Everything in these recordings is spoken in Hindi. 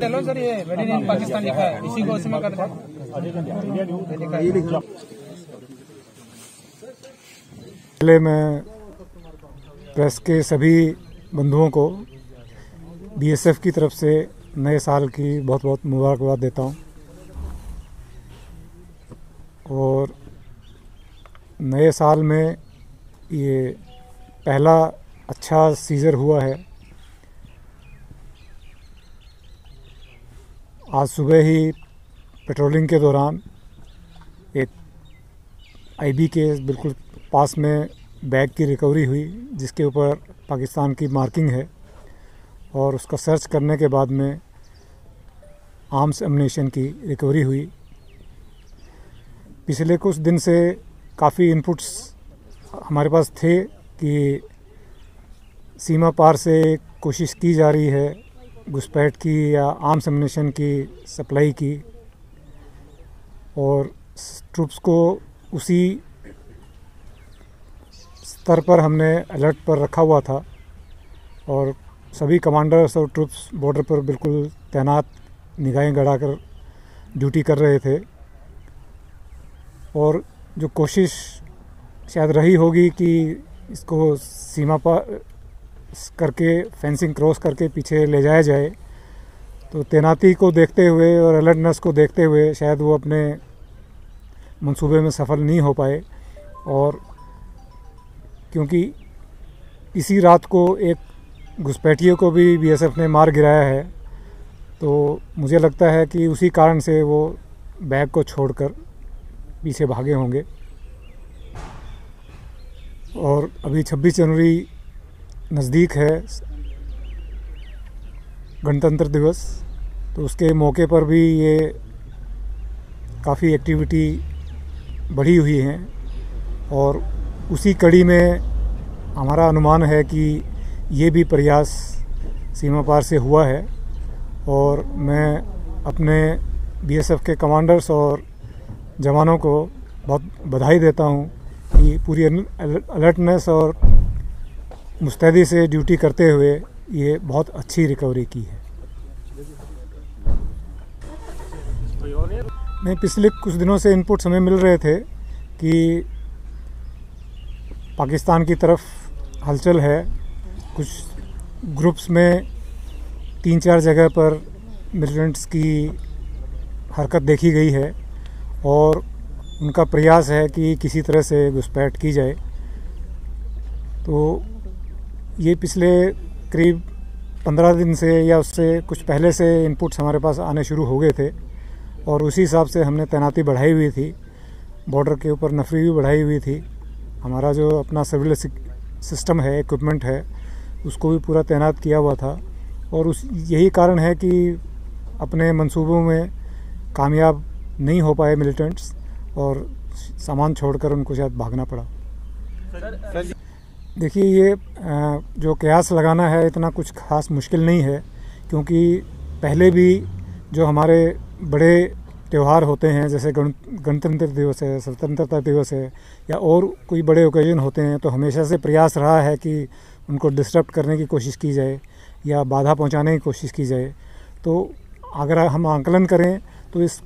चलो सर, ये मेड इन पाकिस्तान लिखा है। इसी को उसमें कर पहले मैं प्रेस के सभी बंधुओं को बीएसएफ की तरफ़ से नए साल की बहुत बहुत मुबारकबाद देता हूँ। और नए साल में ये पहला अच्छा सीज़र हुआ है। आज सुबह ही पेट्रोलिंग के दौरान एक आईबी के बिल्कुल पास में बैग की रिकवरी हुई, जिसके ऊपर पाकिस्तान की मार्किंग है और उसका सर्च करने के बाद में आर्म्स एमनेशन की रिकवरी हुई। पिछले कुछ दिन से काफ़ी इनपुट्स हमारे पास थे कि सीमा पार से कोशिश की जा रही है घुसपैठ की या आर्म्स एमनेशन की सप्लाई की और ट्रूप्स को उसी स्तर पर हमने अलर्ट पर रखा हुआ था और सभी कमांडर्स और ट्रूप्स बॉर्डर पर बिल्कुल तैनात निगाहें गड़ाकर ड्यूटी कर रहे थे। और जो कोशिश शायद रही होगी कि इसको सीमा पर करके फेंसिंग क्रॉस करके पीछे ले जाया जाए तो तैनाती को देखते हुए और अलर्टनेस को देखते हुए शायद वो अपने मंसूबे में सफल नहीं हो पाए। और क्योंकि इसी रात को एक घुसपैठिए को भी बीएसएफ ने मार गिराया है तो मुझे लगता है कि उसी कारण से वो बैग को छोड़कर पीछे भागे होंगे। और अभी 26 जनवरी नज़दीक है गणतंत्र दिवस तो उसके मौके पर भी ये काफ़ी एक्टिविटी बढ़ी हुई हैं और उसी कड़ी में हमारा अनुमान है कि ये भी प्रयास सीमा पार से हुआ है और मैं अपने बीएसएफ के कमांडर्स और जवानों को बहुत बधाई देता हूँ कि पूरी अलर्टनेस और मुस्तैदी से ड्यूटी करते हुए ये बहुत अच्छी रिकवरी की है। नहीं पिछले कुछ दिनों से इनपुट्स हमें मिल रहे थे कि पाकिस्तान की तरफ़ हलचल है। कुछ ग्रुप्स में तीन चार जगह पर मिलिटेंट्स की हरकत देखी गई है और उनका प्रयास है कि किसी तरह से घुसपैठ की जाए। तो ये पिछले करीब पंद्रह दिन से या उससे कुछ पहले से इनपुट्स हमारे पास आने शुरू हो गए थे और उसी हिसाब से हमने तैनाती बढ़ाई हुई थी। बॉर्डर के ऊपर नफरी भी बढ़ाई हुई थी। हमारा जो अपना सिविल सिस्टम है इक्विपमेंट है उसको भी पूरा तैनात किया हुआ था। और उस यही कारण है कि अपने मंसूबों में कामयाब नहीं हो पाए मिलिटेंट्स और सामान छोड़कर उनको शायद भागना पड़ा। देखिए, ये जो कयास लगाना है इतना कुछ खास मुश्किल नहीं है, क्योंकि पहले भी जो हमारे बड़े त्यौहार होते हैं, जैसे गणतंत्र दिवस है, स्वतंत्रता दिवस है, या और कोई बड़े ओकेजन होते हैं तो हमेशा से प्रयास रहा है कि उनको डिस्टर्ब करने की कोशिश की जाए, या बाधा पहुँचाने की कोशिश की जाए। तो अगर हम आंकलन करें तो इस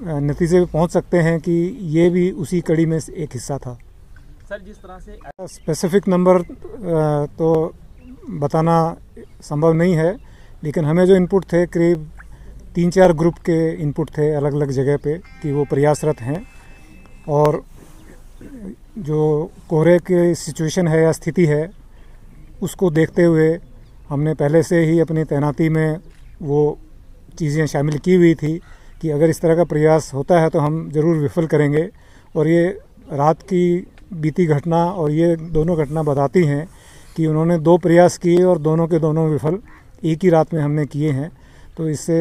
नतीजे पर पहुँच सकते हैं कि ये भी उसी कड़ी में एक हिस्सा था। सर, जिस तरह से स्पेसिफिक नंबर तो बताना संभव नहीं है, लेकिन हमें जो इनपुट थे, करीब तीन चार ग्रुप के इनपुट थे अलग अलग जगह पे कि वो प्रयासरत हैं। और जो कोहरे की सिचुएशन है या स्थिति है, उसको देखते हुए हमने पहले से ही अपनी तैनाती में वो चीज़ें शामिल की हुई थी कि अगर इस तरह का प्रयास होता है तो हम ज़रूर विफल करेंगे। और ये रात की बीती घटना और ये दोनों घटना बताती हैं कि उन्होंने दो प्रयास किए और दोनों के दोनों विफल एक ही रात में हमने किए हैं। तो इससे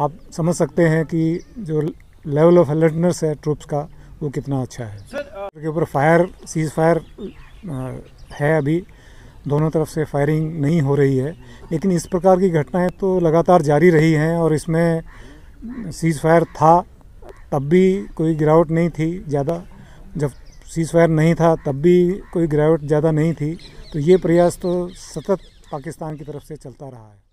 आप समझ सकते हैं कि जो लेवल ऑफ़ अलर्टनेस है ट्रूप्स का वो कितना अच्छा है। के ऊपर फायर सीज फायर है अभी। दोनों तरफ़ से फायरिंग नहीं हो रही है। लेकिन इस प्रकार की घटनाएँ तो लगातार जारी रही हैं और इसमें सीज फायर था। तब भी कोई गिरावट नहीं थी ज़्यादा। जब सीज फायर नहीं था, तब भी कोई गिरावट ज़्यादा नहीं थी तो ये प्रयास तो सतत पाकिस्तान की तरफ़ से चलता रहा है।